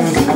you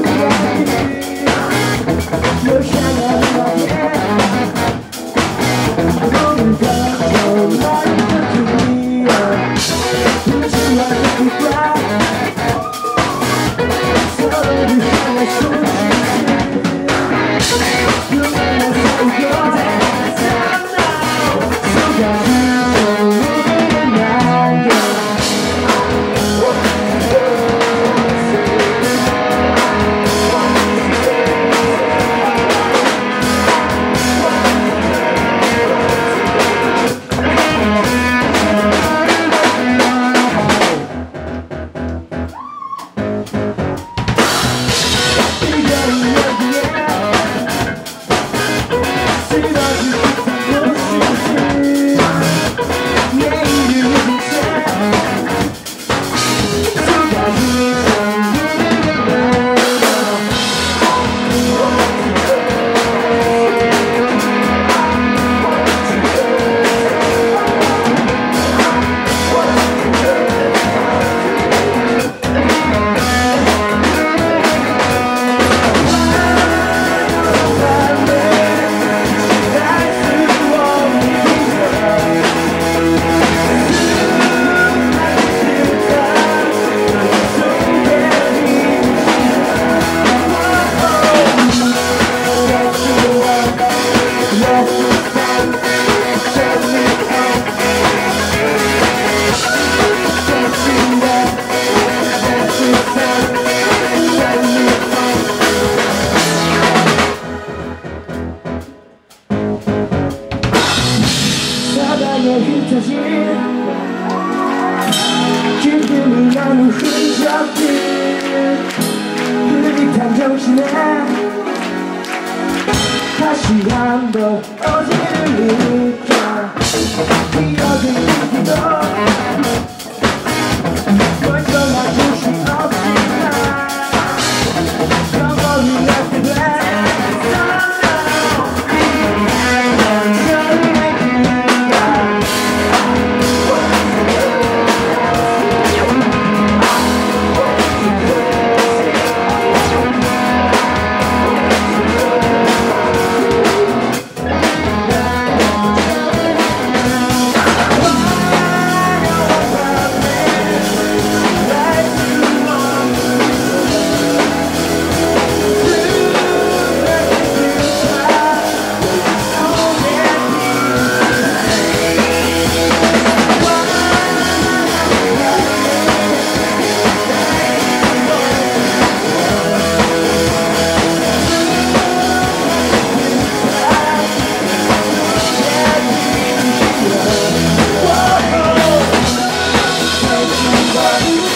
땅에 흩어진 기쁨을 나눈 흔적들 흐릿한 정신에. 다시 한번 어제를 느껴. 기억을 잊기도 멀쩡한 도시 없 One.